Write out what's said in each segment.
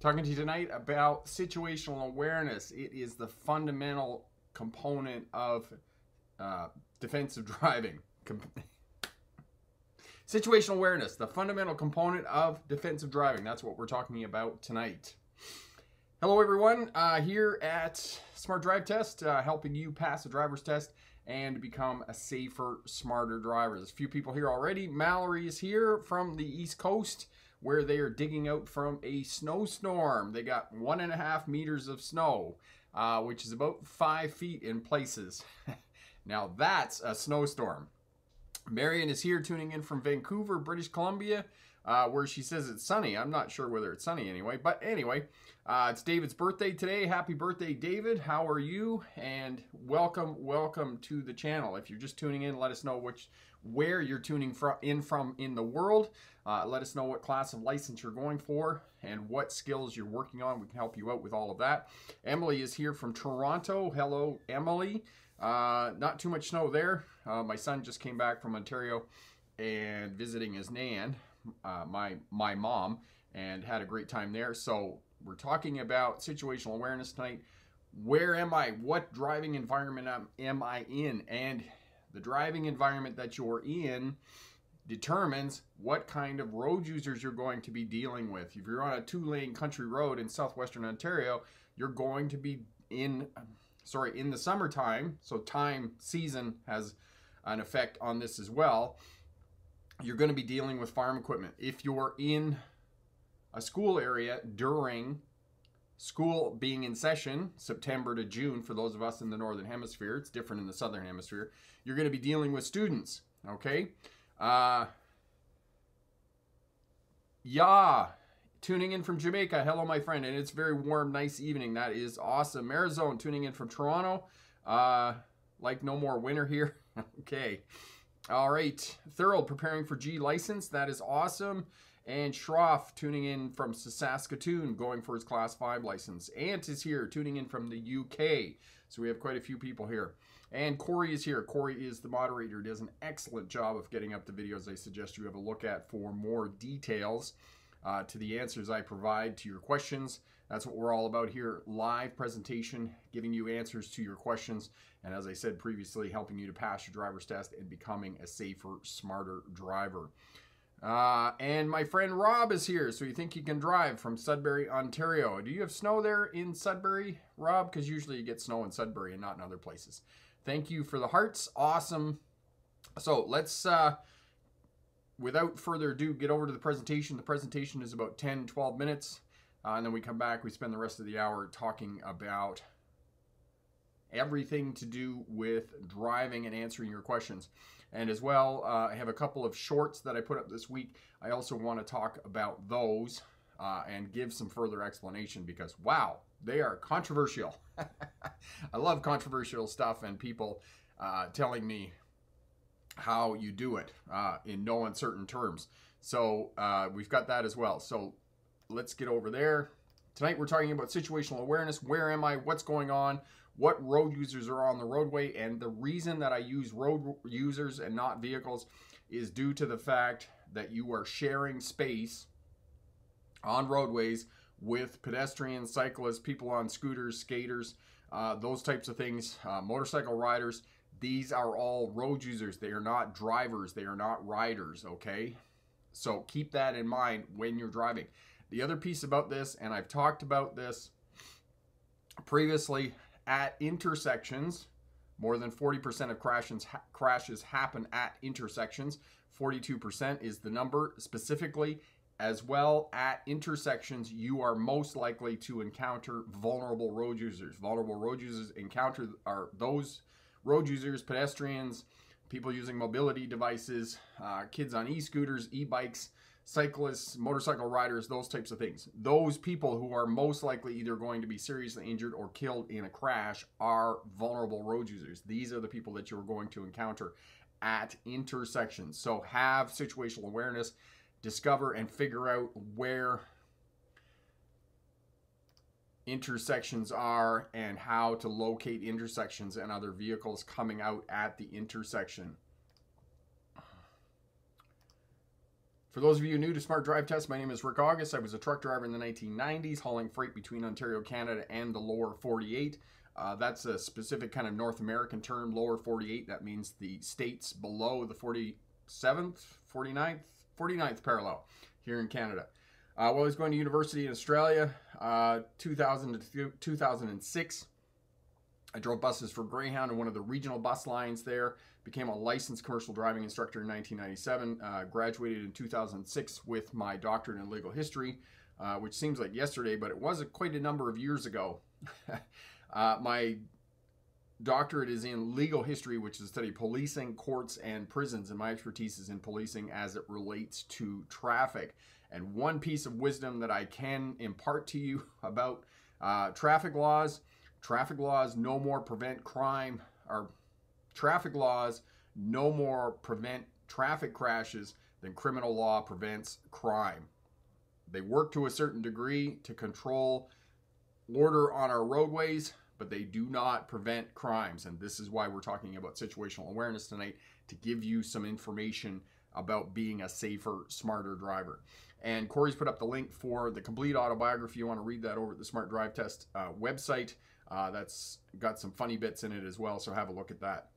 Talking to you tonight about situational awareness. It is the fundamental component of uh, defensive driving. Situational awareness, the fundamental component of defensive driving. That's what we're talking about tonight. Hello, everyone. Uh, here at Smart Drive Test, uh, helping you pass the driver's test and become a safer, smarter driver. There's a few people here already. Mallory is here from the East Coast where they are digging out from a snowstorm. They got one and a half meters of snow, uh, which is about five feet in places. now that's a snowstorm. Marion is here tuning in from Vancouver, British Columbia, uh, where she says it's sunny. I'm not sure whether it's sunny anyway, but anyway, uh, it's David's birthday today. Happy birthday, David. How are you? And welcome, welcome to the channel. If you're just tuning in, let us know which where you're tuning from in from in the world. Uh, let us know what class of license you're going for and what skills you're working on. We can help you out with all of that. Emily is here from Toronto. Hello, Emily. Uh, not too much snow there. Uh, my son just came back from Ontario and visiting his nan, uh, my my mom, and had a great time there. So we're talking about situational awareness tonight. Where am I? What driving environment am, am I in? And the driving environment that you're in determines what kind of road users you're going to be dealing with. If you're on a two lane country road in southwestern Ontario, you're going to be in, sorry, in the summertime, so time, season has an effect on this as well. You're going to be dealing with farm equipment. If you're in a school area during school being in session, September to June, for those of us in the Northern Hemisphere, it's different in the Southern Hemisphere, you're going to be dealing with students, okay? Uh, yeah, tuning in from Jamaica. Hello, my friend, and it's very warm, nice evening. That is awesome. Marizone tuning in from Toronto. Uh, like no more winter here. okay. All right. Thorold preparing for G license. That is awesome. And Schroff tuning in from Saskatoon, going for his Class 5 license. Ant is here, tuning in from the UK. So we have quite a few people here. And Corey is here. Corey is the moderator, does an excellent job of getting up the videos I suggest you have a look at for more details uh, to the answers I provide to your questions. That's what we're all about here. Live presentation, giving you answers to your questions. And as I said previously, helping you to pass your driver's test and becoming a safer, smarter driver. Uh, and my friend Rob is here, so you think you can drive from Sudbury, Ontario. Do you have snow there in Sudbury, Rob? Because usually you get snow in Sudbury and not in other places. Thank you for the hearts. Awesome. So let's, uh, without further ado, get over to the presentation. The presentation is about 10, 12 minutes. Uh, and then we come back, we spend the rest of the hour talking about everything to do with driving and answering your questions. And as well, uh, I have a couple of shorts that I put up this week. I also want to talk about those uh, and give some further explanation because, wow, they are controversial. I love controversial stuff and people uh, telling me how you do it uh, in no uncertain terms. So uh, we've got that as well. So let's get over there. Tonight we're talking about situational awareness. Where am I? What's going on? What road users are on the roadway. And the reason that I use road users and not vehicles is due to the fact that you are sharing space on roadways with pedestrians, cyclists, people on scooters, skaters, uh, those types of things, uh, motorcycle riders. These are all road users. They are not drivers. They are not riders, okay? So keep that in mind when you're driving. The other piece about this, and I've talked about this previously, at intersections. More than 40% of crashes, ha crashes happen at intersections. 42% is the number specifically. As well, at intersections, you are most likely to encounter vulnerable road users. Vulnerable road users encounter are those road users, pedestrians, people using mobility devices, uh, kids on e-scooters, e-bikes, cyclists, motorcycle riders, those types of things. Those people who are most likely either going to be seriously injured or killed in a crash are vulnerable road users. These are the people that you're going to encounter at intersections. So have situational awareness, discover and figure out where intersections are and how to locate intersections and other vehicles coming out at the intersection. For those of you new to Smart Drive Test, my name is Rick August. I was a truck driver in the 1990s, hauling freight between Ontario, Canada, and the lower 48. Uh, that's a specific kind of North American term, lower 48. That means the states below the 47th, 49th, 49th parallel here in Canada. Uh, while I was going to university in Australia, uh, 2000 to 2006, I drove buses for Greyhound and one of the regional bus lines there became a licensed commercial driving instructor in 1997, uh, graduated in 2006 with my doctorate in legal history, uh, which seems like yesterday, but it was quite a number of years ago. uh, my doctorate is in legal history, which is the study of policing, courts, and prisons, and my expertise is in policing as it relates to traffic. And one piece of wisdom that I can impart to you about uh, traffic laws traffic laws no more prevent crime or traffic laws no more prevent traffic crashes than criminal law prevents crime. They work to a certain degree to control order on our roadways, but they do not prevent crimes. And this is why we're talking about situational awareness tonight to give you some information about being a safer, smarter driver. And Corey's put up the link for the complete autobiography. You want to read that over at the Smart Drive Test uh, website. Uh, that's got some funny bits in it as well, so have a look at that.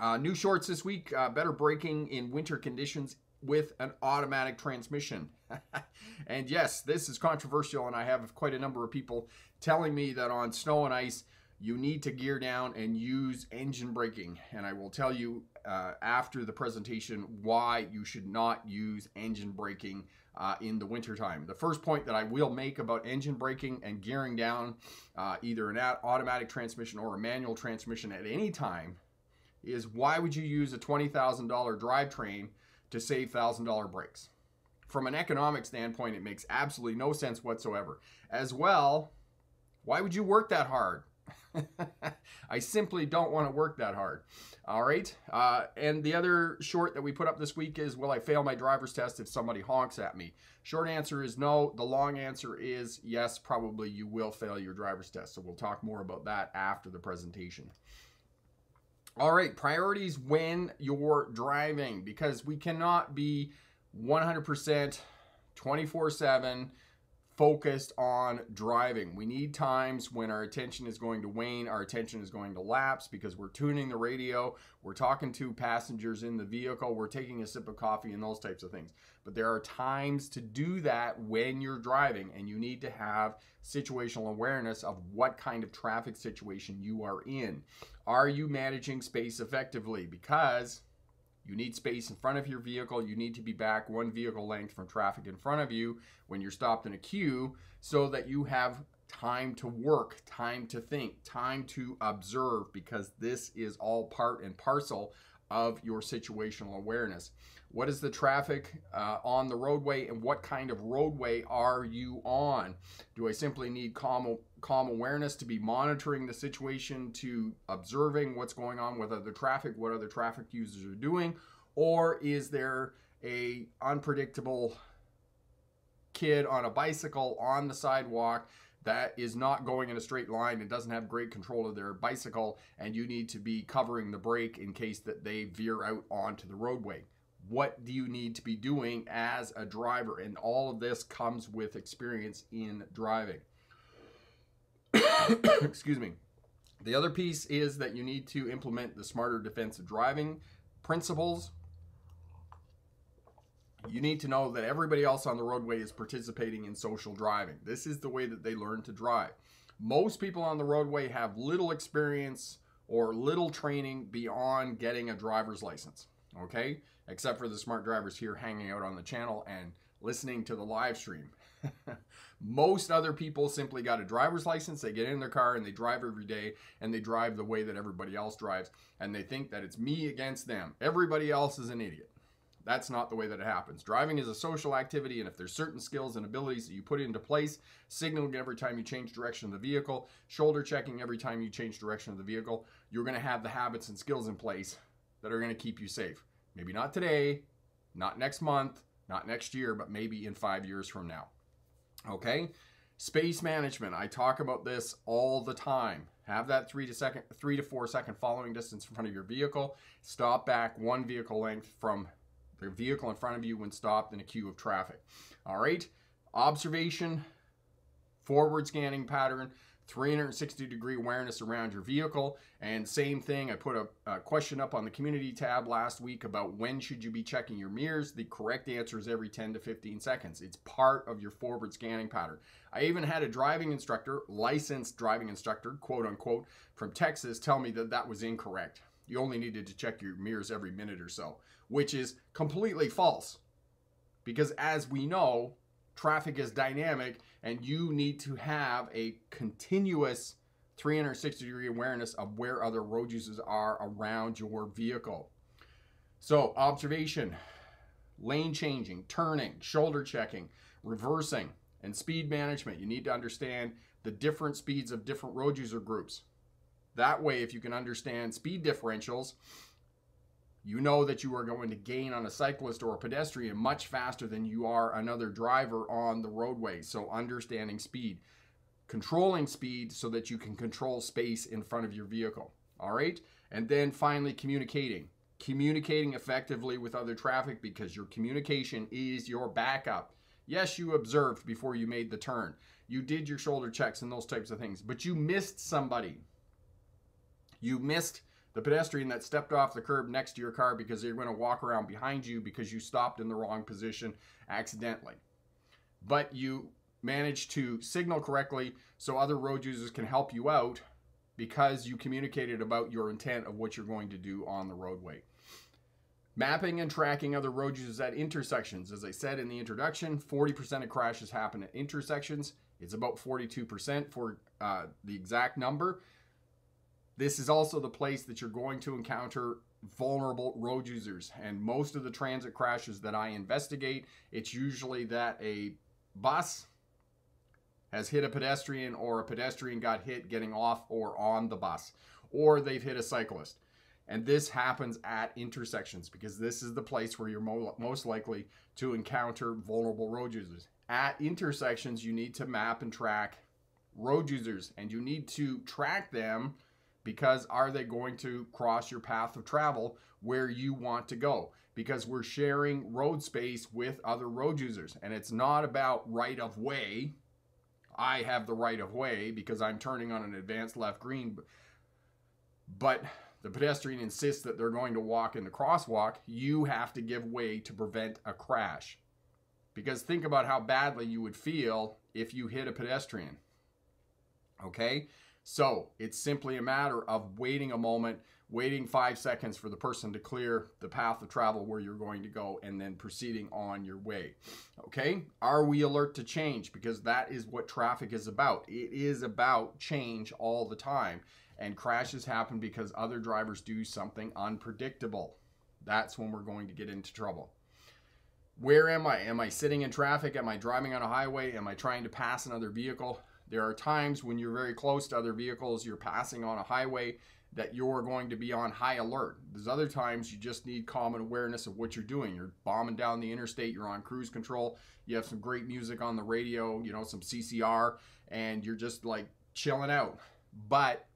Uh, new shorts this week uh, better braking in winter conditions with an automatic transmission. and yes, this is controversial, and I have quite a number of people telling me that on snow and ice, you need to gear down and use engine braking. And I will tell you uh, after the presentation why you should not use engine braking uh, in the wintertime. The first point that I will make about engine braking and gearing down uh, either an automatic transmission or a manual transmission at any time is why would you use a $20,000 drivetrain to save $1,000 brakes? From an economic standpoint, it makes absolutely no sense whatsoever. As well, why would you work that hard? I simply don't want to work that hard. All right. Uh, and the other short that we put up this week is Will I fail my driver's test if somebody honks at me? Short answer is no. The long answer is yes, probably you will fail your driver's test. So we'll talk more about that after the presentation. All right, priorities when you're driving because we cannot be 100% 24 7 focused on driving. We need times when our attention is going to wane, our attention is going to lapse because we're tuning the radio, we're talking to passengers in the vehicle, we're taking a sip of coffee, and those types of things. But there are times to do that when you're driving, and you need to have situational awareness of what kind of traffic situation you are in. Are you managing space effectively? Because you need space in front of your vehicle. You need to be back one vehicle length from traffic in front of you when you're stopped in a queue so that you have time to work, time to think, time to observe, because this is all part and parcel of your situational awareness. What is the traffic uh, on the roadway and what kind of roadway are you on? Do I simply need calm, calm awareness to be monitoring the situation, to observing what's going on with other traffic, what other traffic users are doing? Or is there a unpredictable kid on a bicycle on the sidewalk that is not going in a straight line and doesn't have great control of their bicycle and you need to be covering the brake in case that they veer out onto the roadway what do you need to be doing as a driver and all of this comes with experience in driving excuse me the other piece is that you need to implement the smarter defensive driving principles you need to know that everybody else on the roadway is participating in social driving. This is the way that they learn to drive. Most people on the roadway have little experience or little training beyond getting a driver's license, okay? Except for the smart drivers here hanging out on the channel and listening to the live stream. Most other people simply got a driver's license, they get in their car and they drive every day and they drive the way that everybody else drives and they think that it's me against them. Everybody else is an idiot. That's not the way that it happens. Driving is a social activity, and if there's certain skills and abilities that you put into place, signaling every time you change direction of the vehicle, shoulder checking every time you change direction of the vehicle, you're going to have the habits and skills in place that are going to keep you safe. Maybe not today, not next month, not next year, but maybe in five years from now. Okay? Space management. I talk about this all the time. Have that three to second, three to four second following distance in front of your vehicle. Stop back one vehicle length from the vehicle in front of you when stopped in a queue of traffic. All right, observation, forward scanning pattern, 360 degree awareness around your vehicle. And same thing, I put a, a, question up on the community tab last week about when should you be checking your mirrors. The correct answer is every 10 to 15 seconds. It's part of your forward scanning pattern. I even had a driving instructor, licensed driving instructor, quote unquote, from Texas tell me that that was incorrect. You only needed to check your mirrors every minute or so, which is completely false. Because as we know, traffic is dynamic and you need to have a continuous 360 degree awareness of where other road users are around your vehicle. So, observation, lane changing, turning, shoulder checking, reversing, and speed management. You need to understand the different speeds of different road user groups. That way, if you can understand speed differentials, you know that you are going to gain on a cyclist or a pedestrian much faster than you are another driver on the roadway. So, understanding speed, controlling speed so that you can control space in front of your vehicle. All right. And then finally, communicating. Communicating effectively with other traffic because your communication is your backup. Yes, you observed before you made the turn. You did your shoulder checks and those types of things, but you missed somebody. You missed the pedestrian that stepped off the curb next to your car because they're going to walk around behind you because you stopped in the wrong position accidentally. But you managed to signal correctly so other road users can help you out because you communicated about your intent of what you're going to do on the roadway. Mapping and tracking other road users at intersections. As I said in the introduction, 40% of crashes happen at intersections. It's about 42% for uh, the exact number. This is also the place that you're going to encounter vulnerable road users. And most of the transit crashes that I investigate, it's usually that a bus has hit a pedestrian or a pedestrian got hit getting off or on the bus, or they've hit a cyclist. And this happens at intersections because this is the place where you're mo- most likely to encounter vulnerable road users. At intersections, you need to map and track road users and you need to track them because are they going to cross your path of travel where you want to go? Because we're sharing road space with other road users. And it's not about right of way. I have the right of way because I'm turning on an advanced left green. But the pedestrian insists that they're going to walk in the crosswalk. You have to give way to prevent a crash. Because think about how badly you would feel if you hit a pedestrian. Okay? So it's simply a matter of waiting a moment, waiting five seconds for the person to clear the path of travel where you're going to go, and then proceeding on your way. Okay? Are we alert to change? Because that is what traffic is about. It is about change all the time. And crashes happen because other drivers do something unpredictable. That's when we're going to get into trouble. Where am I? Am I sitting in traffic? Am I driving on a highway? Am I trying to pass another vehicle? There are times when you're very close to other vehicles, you're passing on a highway that you're going to be on high alert. There's other times you just need common awareness of what you're doing. You're bombing down the interstate, you're on cruise control, you have some great music on the radio, you know, some CCR, and you're just like chilling out. But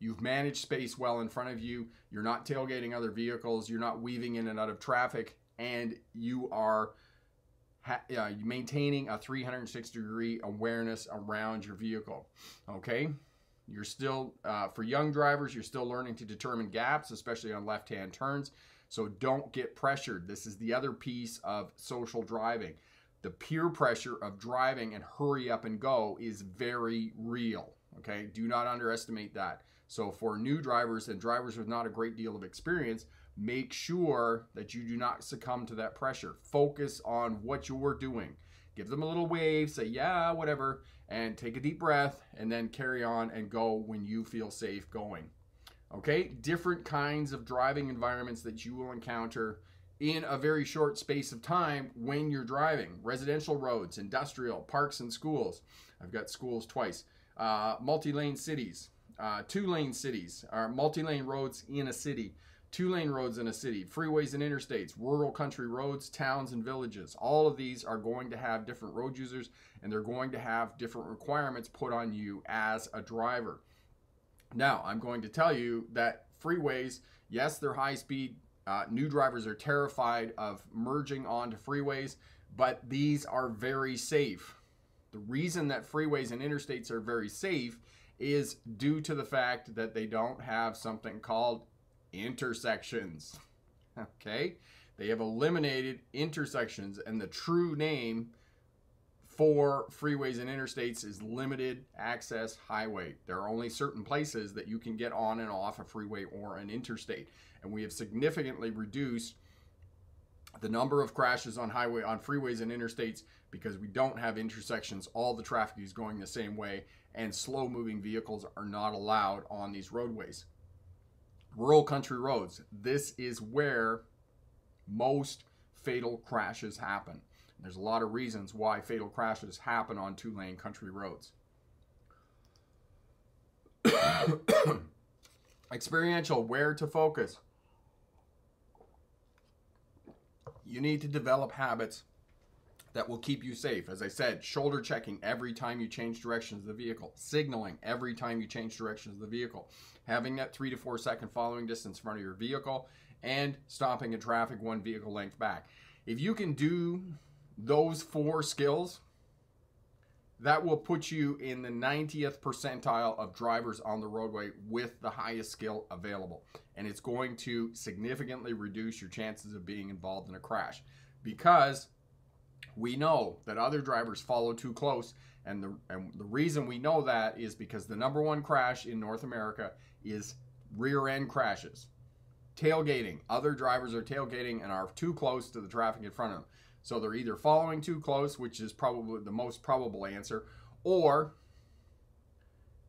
you've managed space well in front of you, you're not tailgating other vehicles, you're not weaving in and out of traffic, and you are ha- uh, maintaining a 360 degree awareness around your vehicle. Okay. You're still, uh, for young drivers, you're still learning to determine gaps, especially on left hand turns. So don't get pressured. This is the other piece of social driving. The peer pressure of driving and hurry up and go is very real. Okay. Do not underestimate that. So for new drivers and drivers with not a great deal of experience, make sure that you do not succumb to that pressure. Focus on what you're doing. Give them a little wave, say, yeah, whatever, and take a deep breath, and then carry on and go when you feel safe going. Okay, different kinds of driving environments that you will encounter in a very short space of time when you're driving. Residential roads, industrial, parks and schools. I've got schools twice. Uh, multi lane cities, uh, two lane cities, or multi lane roads in a city two lane roads in a city, freeways and interstates, rural country roads, towns and villages. All of these are going to have different road users and they're going to have different requirements put on you as a driver. Now, I'm going to tell you that freeways, yes, they're high speed Uh, new drivers are terrified of merging onto freeways, but these are very safe. The reason that freeways and interstates are very safe is due to the fact that they don't have something called intersections. Okay? They have eliminated intersections, and the true name for freeways and interstates is limited access highway. There are only certain places that you can get on and off a freeway or an interstate. And we have significantly reduced the number of crashes on highway on freeways and interstates because we don't have intersections. All the traffic is going the same way and slow moving vehicles are not allowed on these roadways. Rural country roads. This is where most fatal crashes happen. There's a lot of reasons why fatal crashes happen on two lane country roads. Experiential, where to focus. You need to develop habits that will keep you safe. As I said, shoulder checking every time you change directions of the vehicle, signaling every time you change directions of the vehicle, having that three to four second following distance in front of your vehicle, and stopping in traffic one vehicle length back. If you can do those four skills, that will put you in the 90th percentile of drivers on the roadway with the highest skill available. And it's going to significantly reduce your chances of being involved in a crash because we know that other drivers follow too close. And the, and the reason we know that is because the number one crash in North America is rear end crashes. Tailgating. Other drivers are tailgating and are too close to the traffic in front of them. So they're either following too close, which is probably the most probable answer, or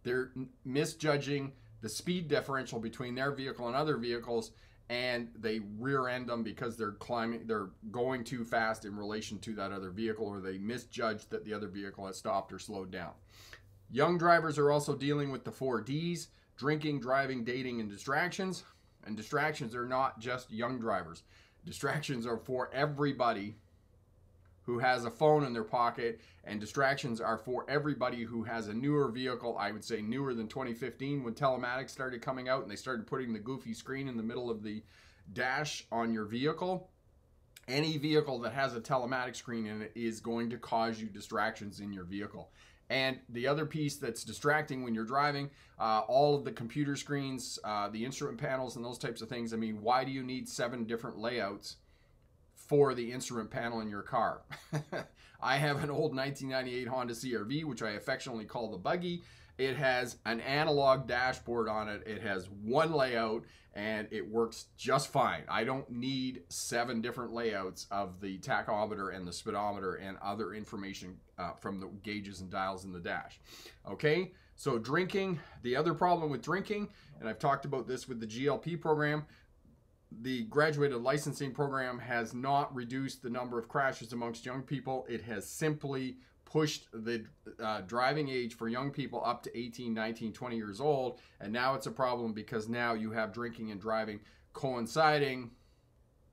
they're misjudging the speed differential between their vehicle and other vehicles and they rear end them because they're climbing they're going too fast in relation to that other vehicle or they misjudge that the other vehicle has stopped or slowed down. Young drivers are also dealing with the 4 Ds, drinking, driving, dating and distractions. And distractions are not just young drivers. Distractions are for everybody who has a phone in their pocket, and distractions are for everybody who has a newer vehicle. I would say newer than 2015 when telematics started coming out and they started putting the goofy screen in the middle of the dash on your vehicle. Any vehicle that has a telematic screen in it is going to cause you distractions in your vehicle. And the other piece that's distracting when you're driving, uh, all of the computer screens, uh, the instrument panels, and those types of things. I mean, why do you need seven different layouts for the instrument panel in your car. I have an old 1998 Honda CRV, which I affectionately call the buggy. It has an analog dashboard on it. It has one layout and it works just fine. I don't need seven different layouts of the tachometer and the speedometer and other information uh, from the gauges and dials in the dash. Okay, so drinking, the other problem with drinking, and I've talked about this with the GLP program, the graduated licensing program has not reduced the number of crashes amongst young people. It has simply pushed the uh, driving age for young people up to 18, 19, 20 years old. And now it's a problem because now you have drinking and driving coinciding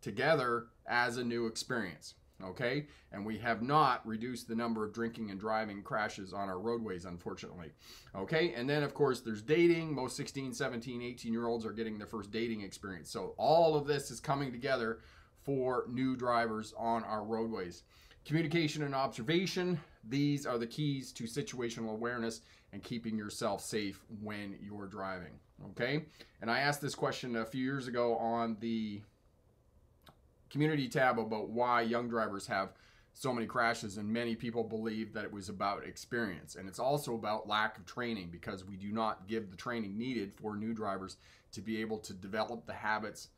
together as a new experience okay? And we have not reduced the number of drinking and driving crashes on our roadways, unfortunately, okay? And then, of course, there's dating. Most 16, 17, 18 year olds are getting their first dating experience. So all of this is coming together for new drivers on our roadways. Communication and observation, these are the keys to situational awareness and keeping yourself safe when you're driving, okay? And I asked this question a few years ago on the community tab about why young drivers have so many crashes and many people believe that it was about experience. And it's also about lack of training because we do not give the training needed for new drivers to be able to develop the habits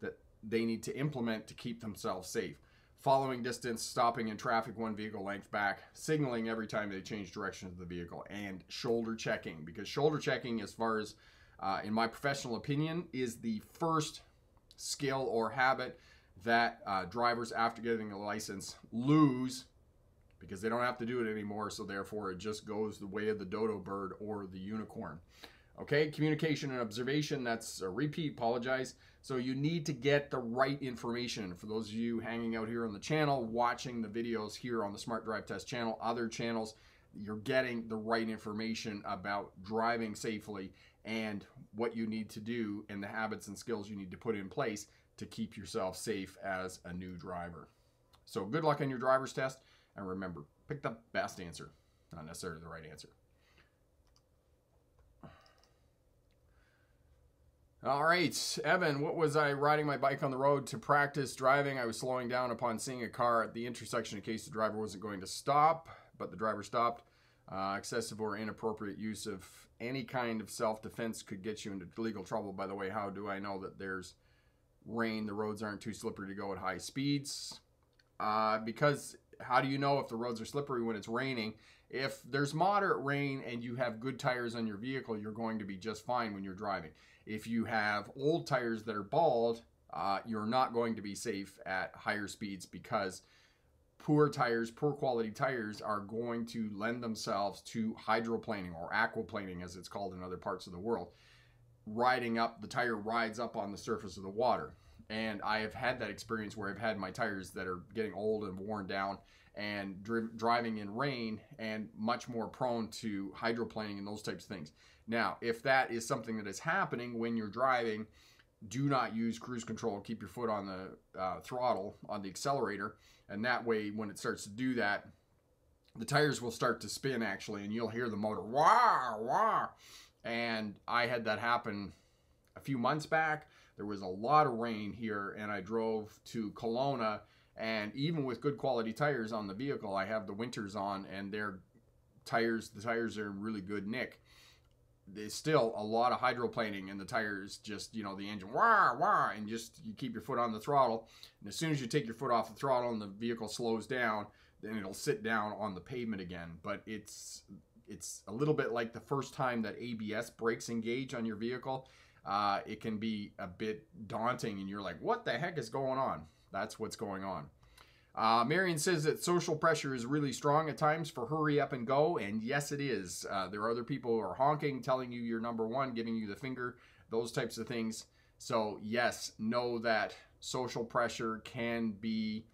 that they need to implement to keep themselves safe. Following distance stopping in traffic one vehicle length back signaling every time they change direction of the vehicle and shoulder checking. Because shoulder checking as far as uh, in my professional opinion is the first skill or habit that uh, drivers, after getting a license, lose because they don't have to do it anymore. So therefore, it just goes the way of the dodo bird or the unicorn. Okay, communication and observation. That's a repeat. Apologize. So you need to get the right information. For those of you hanging out here on the channel, watching the videos here on the Smart Drive Test channel, other channels, you're getting the right information about driving safely and what you need to do and the habits and skills you need to put in place to keep yourself safe as a new driver. So good luck on your driver's test. And remember, pick the best answer, not necessarily the right answer. All right, Evan, what was I riding my bike on the road to practice driving? I was slowing down upon seeing a car at the intersection in case the driver wasn't going to stop, but the driver stopped. Uh, excessive or inappropriate use of any kind of self defense could get you into legal trouble. By the way, how do I know that there's rain? The roads aren't too slippery to go at high speeds. Uh, because how do you know if the roads are slippery when it's raining? If there's moderate rain and you have good tires on your vehicle, you're going to be just fine when you're driving. If you have old tires that are bald, uh, you're not going to be safe at higher speeds because poor tires, poor quality tires are going to lend themselves to hydroplaning or aquaplaning as it's called in other parts of the world. Riding up, the tire rides up on the surface of the water. And I have had that experience where I've had my tires that are getting old and worn down and dri- driving in rain and much more prone to hydroplaning and those types of things. Now, if that is something that is happening when you're driving, do not use cruise control. Keep your foot on the uh, throttle, on the accelerator. And that way, when it starts to do that, the tires will start to spin actually, and you'll hear the motor wah, wah. And I had that happen a few months back. There was a lot of rain here, and I drove to Kelowna. And even with good quality tires on the vehicle, I have the winters on, and their tires, the tires are in really good nick there's still a lot of hydroplaning and the tires just you know the engine wah wah and just you keep your foot on the throttle and as soon as you take your foot off the throttle and the vehicle slows down then it'll sit down on the pavement again but it's it's a little bit like the first time that abs brakes engage on your vehicle uh, it can be a bit daunting and you're like what the heck is going on that's what's going on uh, Marion says that social pressure is really strong at times for hurry up and go, and yes, it is. Uh, there are other people who are honking, telling you you're number one, giving you the finger, those types of things. So, yes, know that social pressure can be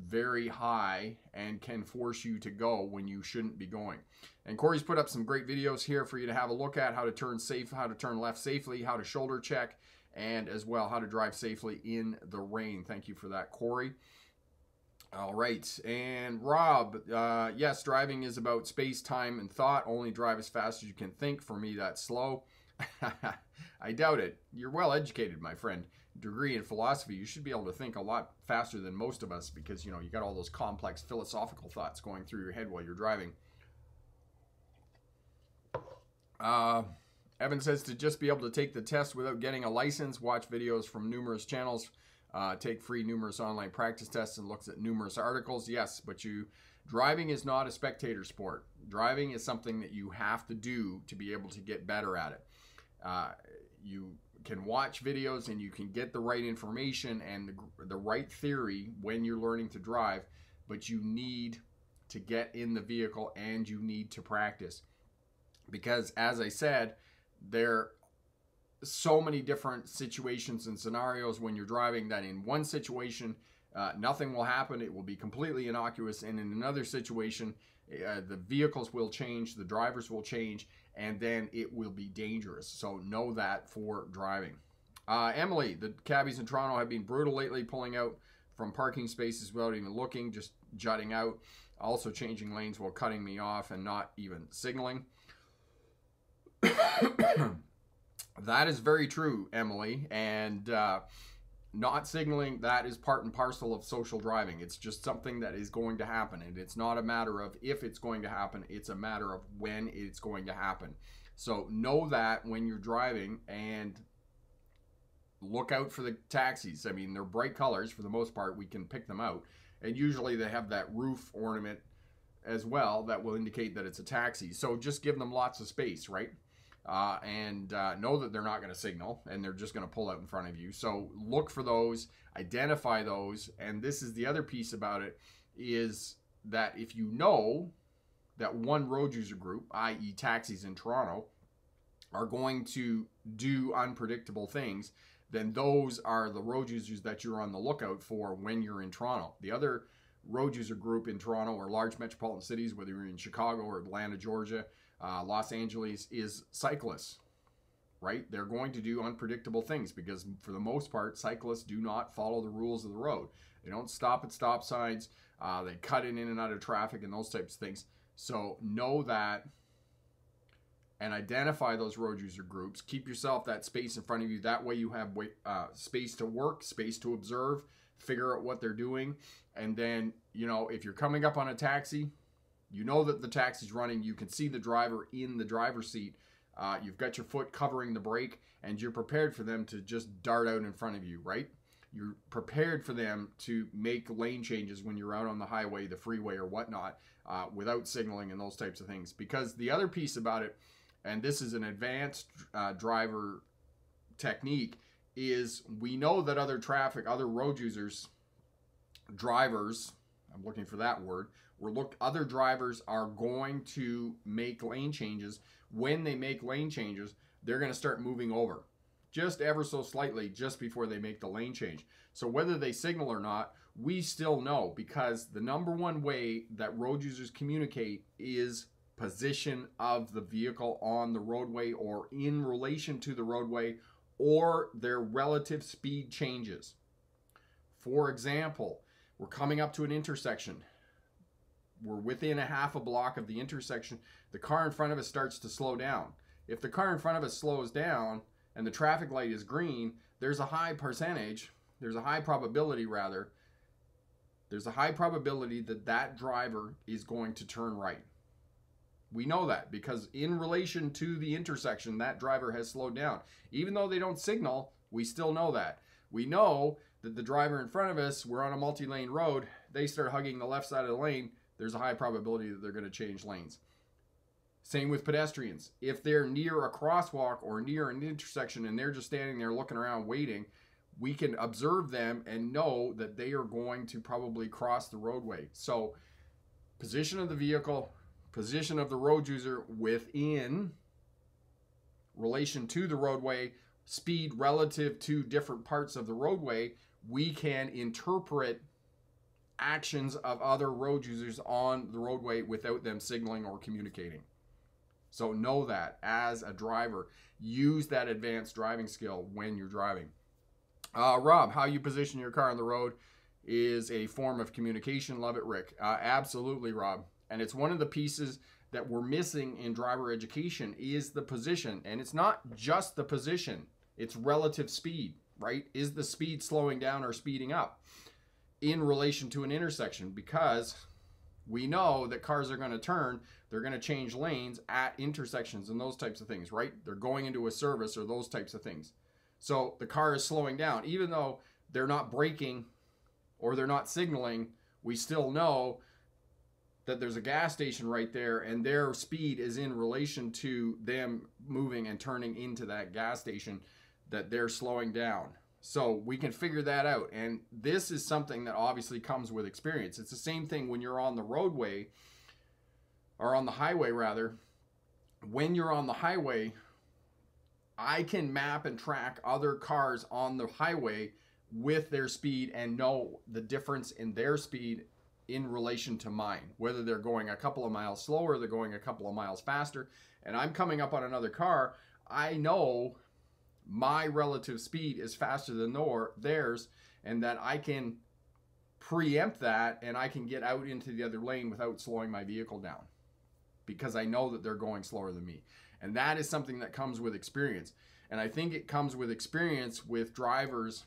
very high and can force you to go when you shouldn't be going. And Corey's put up some great videos here for you to have a look at how to turn safe, how to turn left safely, how to shoulder check, and as well how to drive safely in the rain. Thank you for that, Corey. All right. And Rob, uh, yes, driving is about space, time, and thought. Only drive as fast as you can think. For me, that's slow. I doubt it. You're well educated, my friend. Degree in philosophy, you should be able to think a lot faster than most of us because, you know, you got all those complex philosophical thoughts going through your head while you're driving. Uh, Evan says to just be able to take the test without getting a license, watch videos from numerous channels uh, take free numerous online practice tests and looks at numerous articles. Yes, but you driving is not a spectator sport. Driving is something that you have to do to be able to get better at it. Uh, you can watch videos and you can get the right information and the, the right theory when you're learning to drive, but you need to get in the vehicle and you need to practice. Because as I said, there are so many different situations and scenarios when you're driving that in one situation uh, nothing will happen. It will be completely innocuous. And in another situation uh, the vehicles will change the drivers will change and then it will be dangerous. So know that for driving. Uh, emily the cabbies in toronto have been brutal lately pulling out from parking spaces without even looking just jutting out. Also changing lanes while cutting me off and not even signaling That is very true, Emily. And uh, not signaling that is part and parcel of social driving. It's just something that is going to happen. And it's not a matter of if it's going to happen, it's a matter of when it's going to happen. So know that when you're driving and look out for the taxis. I mean, they're bright colors for the most part. We can pick them out. And usually they have that roof ornament as well that will indicate that it's a taxi. So just give them lots of space, right? Uh, and uh, know that they're not going to signal and they're just going to pull out in front of you. So look for those, identify those, and this is the other piece about it is that if you know that one road user group, i.e., taxis in Toronto, are going to do unpredictable things, then those are the road users that you're on the lookout for when you're in Toronto. The other road user group in Toronto or large metropolitan cities, whether you're in Chicago or Atlanta, Georgia, uh, Los Angeles is cyclists, right? They're going to do unpredictable things because, for the most part, cyclists do not follow the rules of the road. They don't stop at stop signs. Uh, they cut in and out of traffic and those types of things. So know that and identify those road user groups. Keep yourself that space in front of you. That way you have uh, space to work, space to observe, figure out what they're doing. And then, you know, if you're coming up on a taxi, you know that the taxi's running. You can see the driver in the driver's seat. Uh, you've got your foot covering the brake, and you're prepared for them to just dart out in front of you, right? You're prepared for them to make lane changes when you're out on the highway, the freeway, or whatnot, uh, without signaling and those types of things. Because the other piece about it and this is an advanced uh, driver technique, is we know that other traffic, other road users, drivers, I'm looking for that word, we're look other drivers are going to make lane changes. When they make lane changes, they're going to start moving over just ever so slightly just before they make the lane change. So whether they signal or not, we still know because the number one way that road users communicate is position of the vehicle on the roadway or in relation to the roadway or their relative speed changes. For example, we're coming up to an intersection. We're within a half a block of the intersection. The car in front of us starts to slow down. If the car in front of us slows down and the traffic light is green, there's a high percentage, there's a high probability rather, there's a high probability that that driver is going to turn right. We know that because in relation to the intersection, that driver has slowed down. Even though they don't signal, we still know that. We know that the driver in front of us, we're on a multi lane road, they start hugging the left side of the lane, there's a high probability that they're going to change lanes. Same with pedestrians. If they're near a crosswalk or near an intersection and they're just standing there looking around waiting, we can observe them and know that they are going to probably cross the roadway. So, position of the vehicle, position of the road user within relation to the roadway, speed relative to different parts of the roadway, we can interpret actions of other road users on the roadway without them signaling or communicating. So know that as a driver, use that advanced driving skill when you're driving. Uh, Rob, how you position your car on the road is a form of communication. Love it, Rick. Uh, absolutely, Rob and it's one of the pieces that we're missing in driver education is the position and it's not just the position it's relative speed right is the speed slowing down or speeding up in relation to an intersection because we know that cars are going to turn they're going to change lanes at intersections and those types of things right? They're going into a service or those types of things. So the car is slowing down. Even though they're not braking or they're not signaling we still know that there's a gas station right there and their speed is in relation to them moving and turning into that gas station that they're slowing down. So we can figure that out. And this is something that obviously comes with experience. It's the same thing when you're on the roadway or on the highway rather. When you're on the highway, I can map and track other cars on the highway with their speed and know the difference in their speed in relation to mine, whether they're going a couple of miles slower, they're going a couple of miles faster, and I'm coming up on another car, I know my relative speed is faster than theirs, and that I can preempt that and I can get out into the other lane without slowing my vehicle down because I know that they're going slower than me. And that is something that comes with experience. And I think it comes with experience with drivers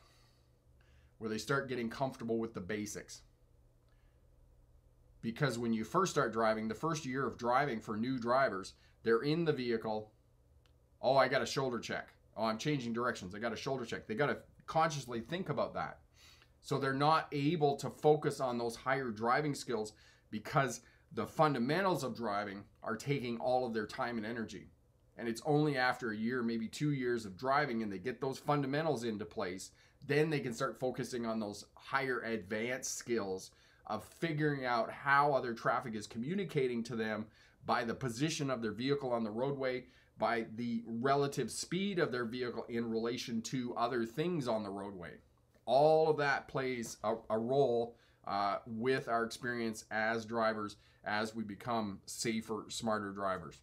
where they start getting comfortable with the basics because when you first start driving, the first year of driving for new drivers, they're in the vehicle. Oh, I got a shoulder check. Oh, I'm changing directions. I got a shoulder check. They got to consciously think about that. So they're not able to focus on those higher driving skills because the fundamentals of driving are taking all of their time and energy. And it's only after a year, maybe two years of driving, and they get those fundamentals into place, then they can start focusing on those higher advanced skills of figuring out how other traffic is communicating to them by the position of their vehicle on the roadway, by the relative speed of their vehicle in relation to other things on the roadway. All of that plays a, a role uh, with our experience as drivers as we become safer, smarter drivers.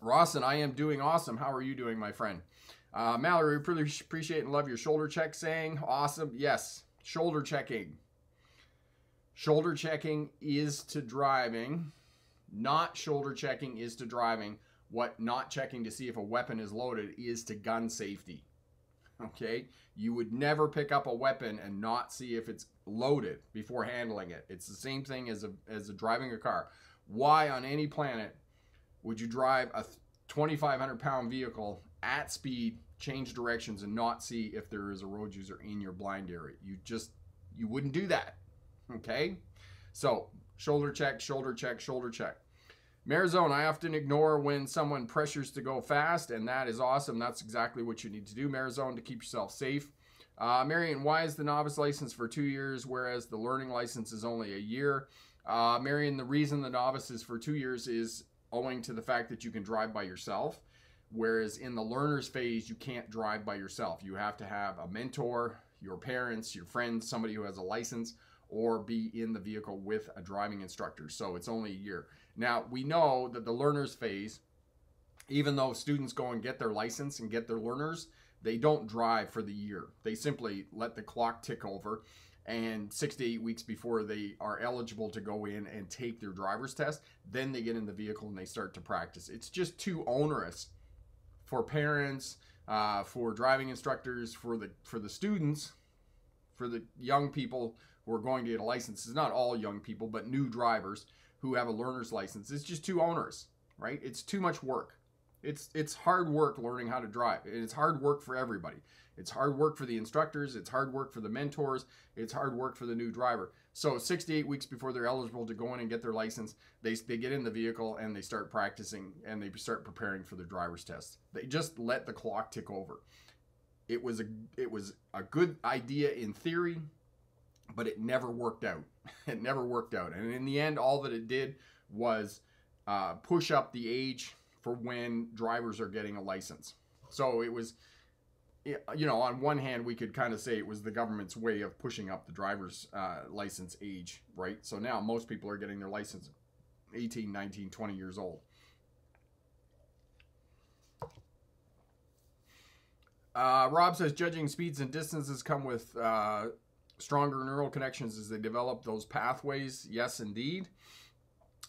Rawson, I am doing awesome. How are you doing, my friend? Uh, Mallory, really appreciate and love your shoulder check saying. Awesome. Yes, shoulder checking. Shoulder checking is to driving. Not shoulder checking is to driving. What not checking to see if a weapon is loaded is to gun safety. Okay? You would never pick up a weapon and not see if it's loaded before handling it. It's the same thing as a, as a driving a car. Why on any planet would you drive a 2,500 pound vehicle at speed, change directions, and not see if there is a road user in your blind area? You just, you wouldn't do that. Okay? So, shoulder check, shoulder check, shoulder check. Marizone, I often ignore when someone pressures to go fast, and that is awesome. That's exactly what you need to do, Marizone, to keep yourself safe. Uh, Marion, why is the novice license for two years, whereas the learning license is only a year? Uh, Marion, the reason the novice is for two years is owing to the fact that you can drive by yourself, whereas in the learner's phase, you can't drive by yourself. You have to have a mentor, your parents, your friends, somebody who has a license, or be in the vehicle with a driving instructor. So it's only a year. Now, we know that the learner's phase, even though students go and get their license and get their learners, they don't drive for the year. They simply let the clock tick over and six to eight weeks before they are eligible to go in and take their driver's test, then they get in the vehicle and they start to practice. It's just too onerous for parents, uh, for driving instructors, for the for the students, for the young people who are going to get a license. It's not all young people, but new drivers who have a learner's license. It's just too onerous, right? It's too much work. It's it's hard work learning how to drive. And it's hard work for everybody. It's hard work for the instructors. It's hard work for the mentors. It's hard work for the new driver. So 68 weeks before they're eligible to go in and get their license, they, they get in the vehicle and they start practicing and they start preparing for their driver's test. They just let the clock tick over. It was a it was a good idea in theory, but it never worked out. It never worked out. And in the end, all that it did was uh, push up the age for when drivers are getting a license. So it was, you know, on one hand, we could kind of say it was the government's way of pushing up the driver's uh, license age, right? So now most people are getting their license 18, 19, 20 years old. Uh, Rob says judging speeds and distances come with uh, stronger neural connections as they develop those pathways. Yes, indeed.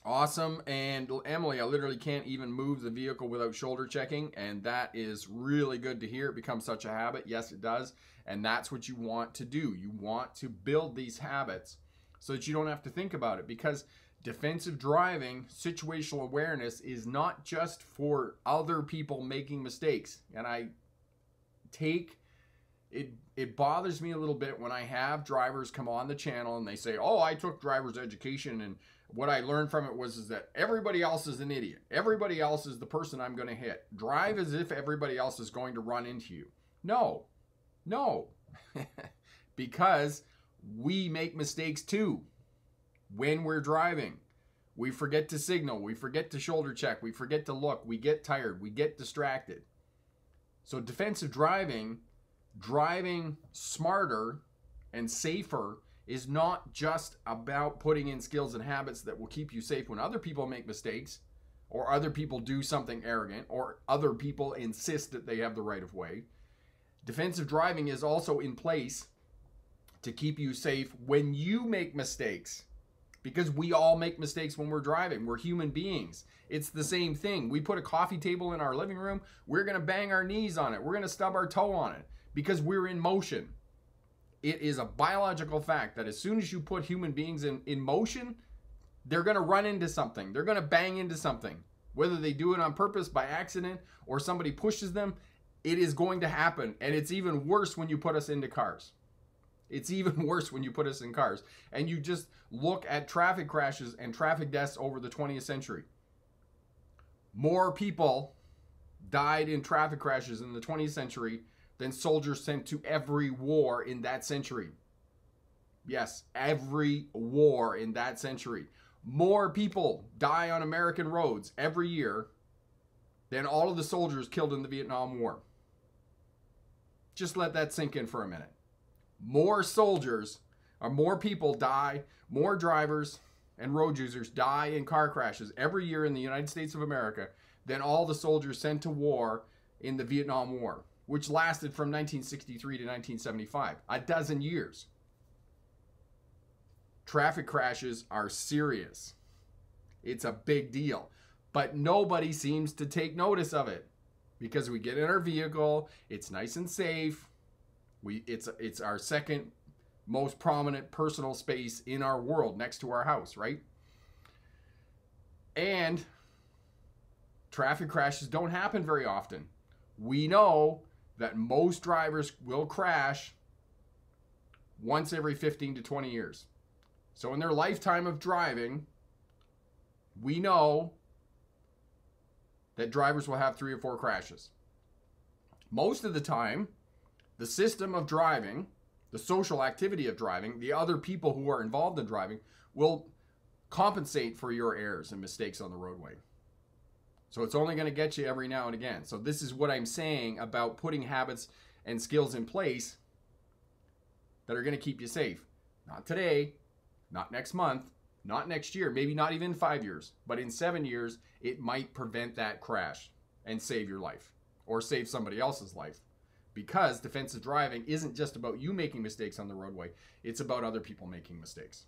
Awesome. And Emily, I literally can't even move the vehicle without shoulder checking. And that is really good to hear. It becomes such a habit. Yes, it does. And that's what you want to do. You want to build these habits so that you don't have to think about it because defensive driving, situational awareness is not just for other people making mistakes. And I take it it bothers me a little bit when I have drivers come on the channel and they say, "Oh, I took driver's education and what I learned from it was is that everybody else is an idiot. Everybody else is the person I'm going to hit. Drive as if everybody else is going to run into you." No. No. because we make mistakes too when we're driving. We forget to signal, we forget to shoulder check, we forget to look, we get tired, we get distracted. So defensive driving driving smarter and safer is not just about putting in skills and habits that will keep you safe when other people make mistakes or other people do something arrogant or other people insist that they have the right of way. Defensive driving is also in place to keep you safe when you make mistakes. Because we all make mistakes when we're driving. We're human beings. It's the same thing. We put a coffee table in our living room, we're going to bang our knees on it, we're going to stub our toe on it because we're in motion. It is a biological fact that as soon as you put human beings in, in motion, they're going to run into something. They're going to bang into something. Whether they do it on purpose, by accident, or somebody pushes them, it is going to happen. And it's even worse when you put us into cars. It's even worse when you put us in cars. And you just look at traffic crashes and traffic deaths over the 20th century. More people died in traffic crashes in the 20th century than soldiers sent to every war in that century. Yes, every war in that century. More people die on American roads every year than all of the soldiers killed in the Vietnam War. Just let that sink in for a minute. More soldiers or more people die, more drivers and road users die in car crashes every year in the United States of America than all the soldiers sent to war in the Vietnam War, which lasted from 1963 to 1975, a dozen years. Traffic crashes are serious. It's a big deal. But nobody seems to take notice of it because we get in our vehicle, it's nice and safe. We it's it's our second most prominent personal space in our world next to our house, right? And traffic crashes don't happen very often. We know that most drivers will crash once every 15 to 20 years. So, in their lifetime of driving, we know that drivers will have three or four crashes. Most of the time, the system of driving, the social activity of driving, the other people who are involved in driving will compensate for your errors and mistakes on the roadway. So it's only going to get you every now and again. So this is what I'm saying about putting habits and skills in place that are going to keep you safe. Not today, not next month, not next year, maybe not even five years, but in seven years, it might prevent that crash and save your life or save somebody else's life. Because defensive driving isn't just about you making mistakes on the roadway, it's about other people making mistakes.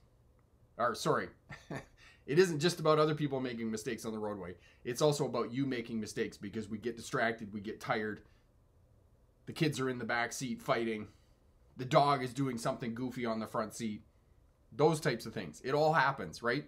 Or, sorry, it isn't just about other people making mistakes on the roadway, it's also about you making mistakes because we get distracted, we get tired. The kids are in the back seat fighting. The dog is doing something goofy on the front seat those types of things. It all happens, right?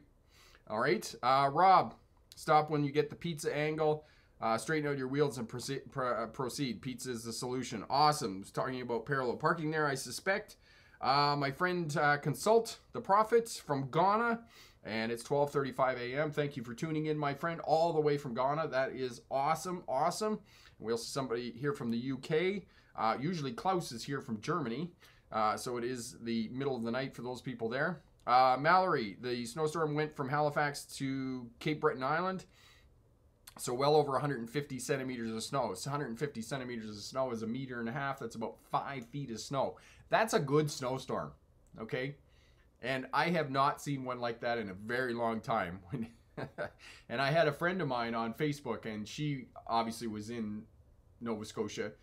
All right. Uh, Rob, stop when you get the pizza angle. Uh, straighten out your wheels and proceed, uh, proceed. Pizza is the solution. Awesome. Was talking about parallel parking there, I suspect. Uh, my friend uh, Consult the Prophets from Ghana, and it's 12:35 a.m. Thank you for tuning in, my friend, all the way from Ghana. That is awesome, awesome. And we also somebody here from the UK. Uh, usually Klaus is here from Germany. Uh, so it is the middle of the night for those people there. Uh, Mallory, the snowstorm went from Halifax to Cape Breton Island. So well over 150 centimeters of snow. It's 150 centimeters of snow is a meter and a half. That's about five feet of snow. That's a good snowstorm. Okay. And I have not seen one like that in a very long time. and I had a friend of mine on Facebook, and she obviously was in Nova Scotia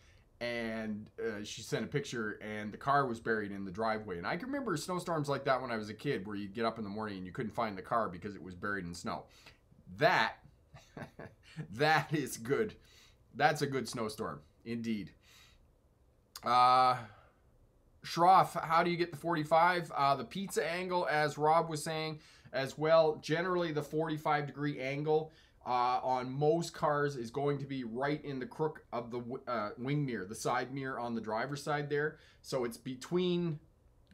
and uh, she sent a picture and the car was buried in the driveway. And i can remember snowstorms like that when i was a kid where you'd get up in the morning and you couldn't find the car because it was buried in snow. That that is good. That's a good snowstorm indeed. Uh Schroff, how do you get the 45? Uh, the pizza angle, as Rob was saying, as well. Generally, the 45 degree angle uh, on most cars is going to be right in the crook of the uh, wing mirror, the side mirror on the driver's side there. So it's between